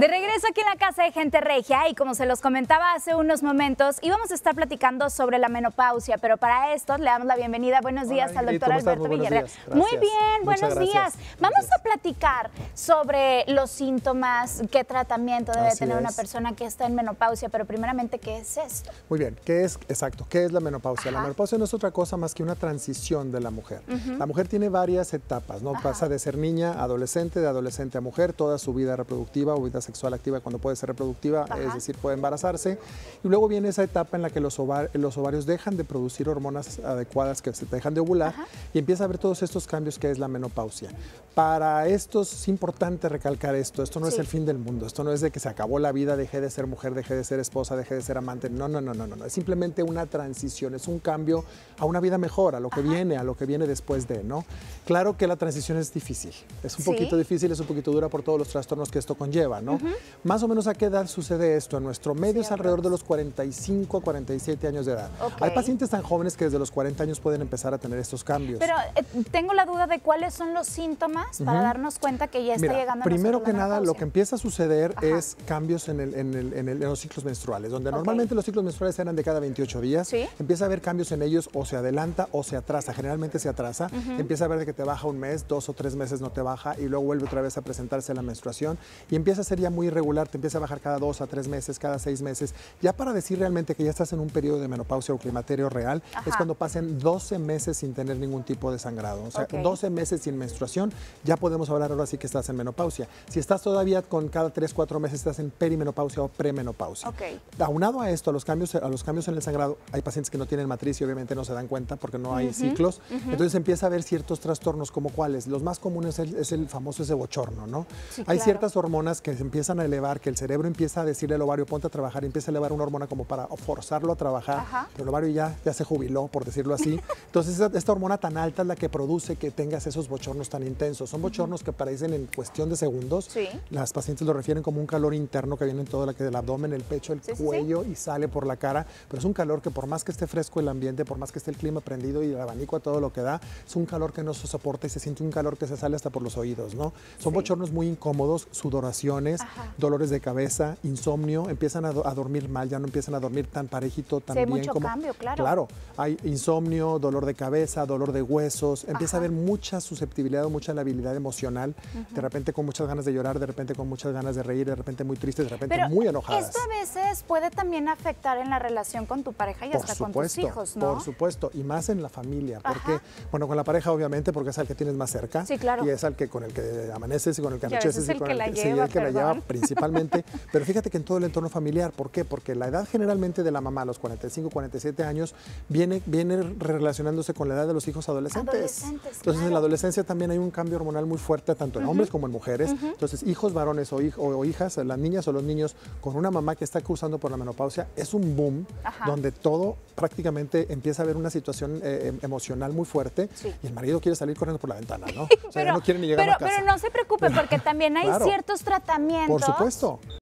De regreso aquí en la casa de Gente Regia y como se los comentaba hace unos momentos, íbamos a estar platicando sobre la menopausia, pero para esto le damos la bienvenida. Buenos días al doctor Alberto Villarreal. Muy bien, buenos días. Vamos a platicar sobre los síntomas, qué tratamiento debe tener una persona que está en menopausia, pero primeramente, ¿qué es esto? Muy bien, ¿qué es exacto? ¿Qué es la menopausia? La menopausia no es otra cosa más que una transición de la mujer. La mujer tiene varias etapas, ¿no? Pasa de ser niña a adolescente, de adolescente a mujer, toda su vida reproductiva o vida sexual activa cuando puede ser reproductiva, es decir, puede embarazarse. Y luego viene esa etapa en la que los, los ovarios dejan de producir hormonas adecuadas, que se dejan de ovular, y empieza a haber todos estos cambios que es la menopausia. Para esto es importante recalcar esto, esto no es el fin del mundo, esto no es de que se acabó la vida, dejé de ser mujer, dejé de ser esposa, dejé de ser amante, no, no, no, no, no, es simplemente una transición, es un cambio a una vida mejor, a lo que viene, a lo que viene después de, ¿no? Claro que la transición es difícil, es un poquito difícil, es un poquito dura por todos los trastornos que esto conlleva, ¿no? Más o menos a qué edad sucede esto. En nuestro medio es alrededor de los 45 a 47 años de edad. Hay pacientes tan jóvenes que desde los 40 años pueden empezar a tener estos cambios. Pero eh, tengo la duda de cuáles son los síntomas para darnos cuenta que ya está llegando a Primero que nada, lo que empieza a suceder es cambios en, el, en, el, los ciclos menstruales, donde normalmente los ciclos menstruales eran de cada 28 días. Empieza a haber cambios en ellos o se adelanta o se atrasa. Generalmente se atrasa. Empieza a ver de que te baja un mes, dos o tres meses no te baja y luego vuelve otra vez a presentarse la menstruación y empieza a ser ya muy irregular, te empieza a bajar cada dos a tres meses, cada seis meses. Ya para decir realmente que ya estás en un periodo de menopausia o climaterio real, es cuando pasen 12 meses sin tener ningún tipo de sangrado. O sea, 12 meses sin menstruación, ya podemos hablar ahora sí que estás en menopausia. Si estás todavía con cada tres, cuatro meses, estás en perimenopausia o premenopausia. Aunado a esto, a los, cambios, a los cambios en el sangrado, hay pacientes que no tienen matriz y obviamente no se dan cuenta porque no hay ciclos. Entonces empieza a haber ciertos trastornos como cuáles. Los más comunes es el, famoso ese bochorno, ¿no? hay ciertas hormonas que se empiezan a elevar, que el cerebro empieza a decirle al ovario, ponte a trabajar, y empieza a elevar una hormona como para forzarlo a trabajar, pero el ovario ya, ya se jubiló, por decirlo así. Entonces, esta, hormona tan alta es la que produce que tengas esos bochornos tan intensos. Son bochornos que aparecen en cuestión de segundos. Las pacientes lo refieren como un calor interno que viene en todo la que del abdomen, el pecho, el cuello y sale por la cara, pero es un calor que por más que esté fresco el ambiente, por más que esté el clima prendido y el abanico a todo lo que da, es un calor que no se soporta y se siente un calor que se sale hasta por los oídos, ¿no? Son bochornos muy incómodos, sudoraciones, dolores de cabeza, insomnio, empiezan a, dormir mal, ya no empiezan a dormir tan parejito, tan sí, hay bien mucho como. Cambio, claro. Claro, hay insomnio, dolor de cabeza, dolor de huesos, empieza a haber mucha susceptibilidad o mucha labilidad emocional, de repente con muchas ganas de llorar, de repente con muchas ganas de reír, de repente muy tristes, de repente muy enojadas. Esto a veces puede también afectar en la relación con tu pareja y hasta con tus hijos, ¿no? Por supuesto, y más en la familia, porque, bueno, con la pareja obviamente porque es al que tienes más cerca. Sí, claro. Y es al que con el que amaneces y con el que anocheces y, con el que, sí, el que la lleva principalmente. Pero fíjate que en todo el entorno familiar, ¿por qué? Porque la edad generalmente de la mamá a los 45, 47 años viene, viene relacionándose con la edad de los hijos adolescentes. Entonces en la adolescencia también hay un cambio hormonal muy fuerte tanto en hombres como en mujeres. Entonces hijos varones o, o, hijas, las niñas o los niños con una mamá que está cruzando por la menopausia es un boom donde todo prácticamente empieza a haber una situación eh, em, emocional muy fuerte y el marido quiere salir corriendo por la ventana, ¿no? O sea, pero, no quiere ni llegar pero, a casa. Pero no se preocupe porque también hay ciertos tratamientos. Por supuesto.